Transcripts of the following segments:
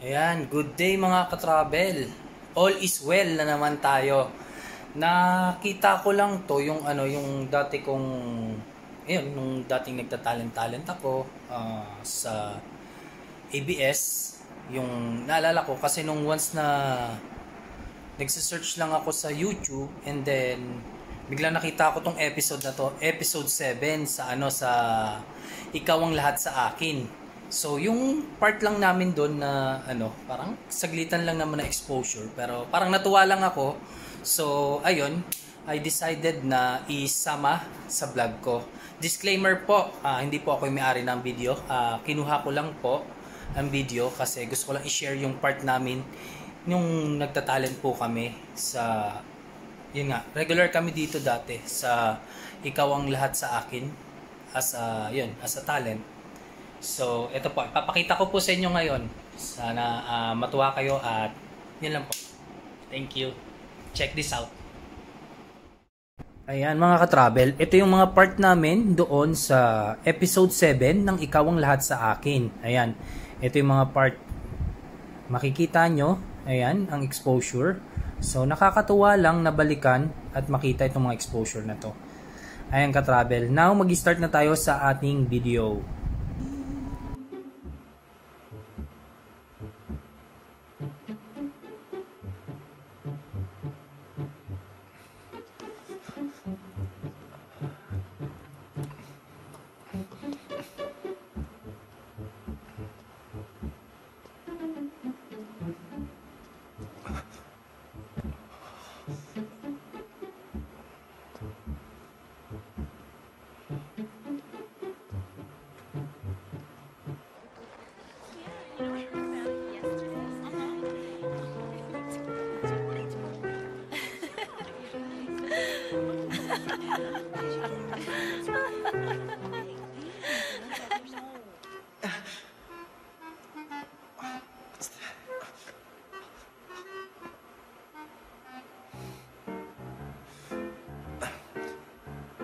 Ayan, good day mga katravel. All is well na naman tayo. Nakita ko lang to yung ano yung dati kong ayun nung dating nagtatalent-talent ako ah, sa ABS yung naalala ko kasi nung once na nagse-search lang ako sa YouTube and then bigla nakita ko tong episode na to, episode 7 sa ano sa Ikaw ang lahat sa akin. So yung part lang namin doon na ano, parang saglitan lang naman na exposure pero parang natuwa lang ako. So ayun, I decided na isama sa vlog ko. Disclaimer po, ah, hindi po ako yung may-ari ng video. Ah, kinuha ko lang po ang video kasi gusto ko lang i-share yung part namin nung nagtatalent po kami sa yun nga, regular kami dito dati sa Ikaw ang lahat sa akin as a, yun, as a talent. So, ito po, papakita ko po sa inyo ngayon. Sana ah, matuwa kayo at yun lang po. Thank you. Check this out. Ayan mga ka-travel, ito yung mga part namin doon sa episode 7 ng Ikaw ang lahat sa akin. Ayan, ito yung mga part makikita nyo, ayan, ang exposure. So, nakakatuwa lang na balikan at makita itong mga exposure na to. Ayan ka-travel. Now, mag-start na tayo sa ating video.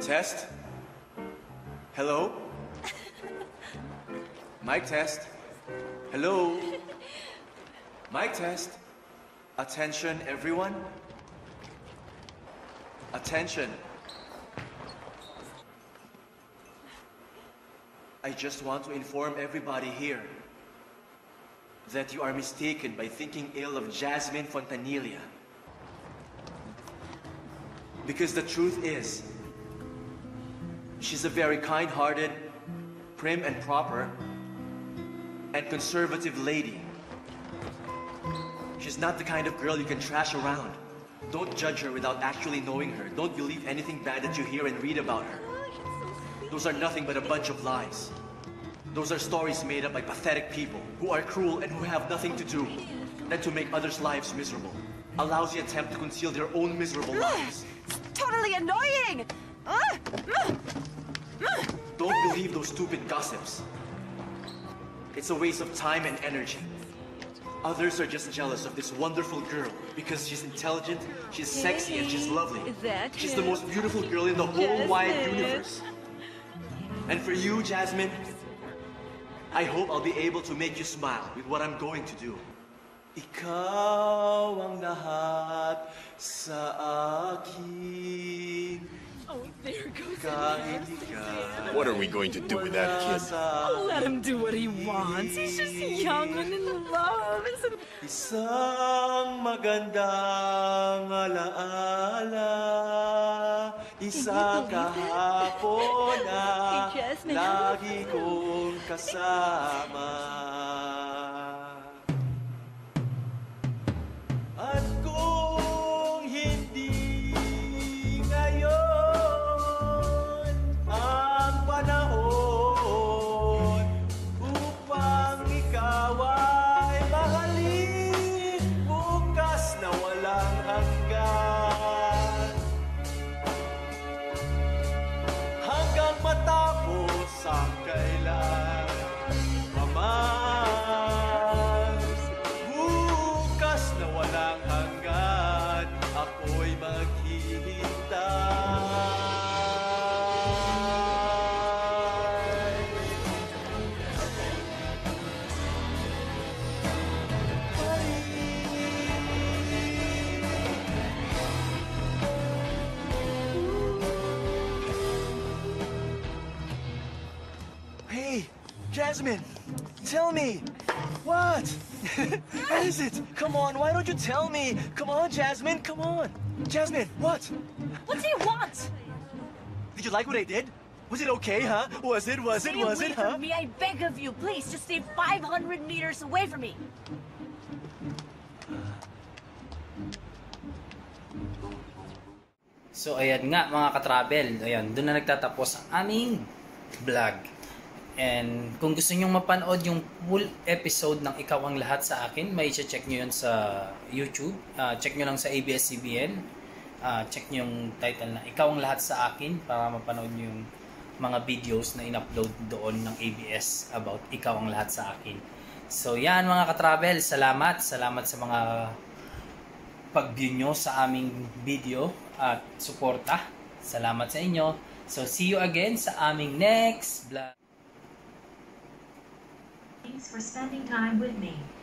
Test. Hello? Mic test. Hello? Mic test. Attention, everyone. Attention. I just want to inform everybody here that you are mistaken by thinking ill of Jasmine Fontanilla. Because the truth is, She's a very kind hearted, prim and proper, and conservative lady. She's not the kind of girl you can trash around. Don't judge her without actually knowing her. Don't believe anything bad that you hear and read about her. Those are nothing but a bunch of lies. Those are stories made up by pathetic people who are cruel and who have nothing to do than to make others' lives miserable. A lousy attempt to conceal their own miserable lives. It's totally annoying! Don't believe those stupid gossips. It's a waste of time and energy. Others are just jealous of this wonderful girl because she's intelligent, she's sexy, and she's lovely. She's the most beautiful girl in the whole wide universe. And for you, Jasmine, I hope I'll be able to make you smile with what I'm going to do. Ikaw ang lahat sa akin. Oh, there goes Kahit What are we going to do with that kid? Oh, let him do what he wants. He's just young and in love. Isn't Isang magandang alaala Isang kahapon na lagi kong kasama Jasmine, tell me. What? what is it? Come on, why don't you tell me? Come on, Jasmine, come on. Jasmine, what? What do you want? Did you like what I did? Was it okay, huh? Was it, was it, Stay was away it, from huh? me, I beg of you. Please, just stay 500 meters away from me. So ayan nga mga ka-travel, ayan, doon na nagtatapos ang aming vlog. And kung gusto niyo mapanood yung full episode ng Ikaw ang Lahat sa akin, may check nyo yun sa YouTube. Ah, check nyo lang sa ABS-CBN. Ah, check nyo yung title na Ikaw ang Lahat sa akin para mapanood yung mga videos na in-upload doon ng ABS about Ikaw ang Lahat sa akin. So yan mga ka-travel, salamat. Salamat sa mga pag-view nyo sa aming video at suporta. Salamat sa inyo. So, see you again sa aming next vlog. Thanks for spending time with me.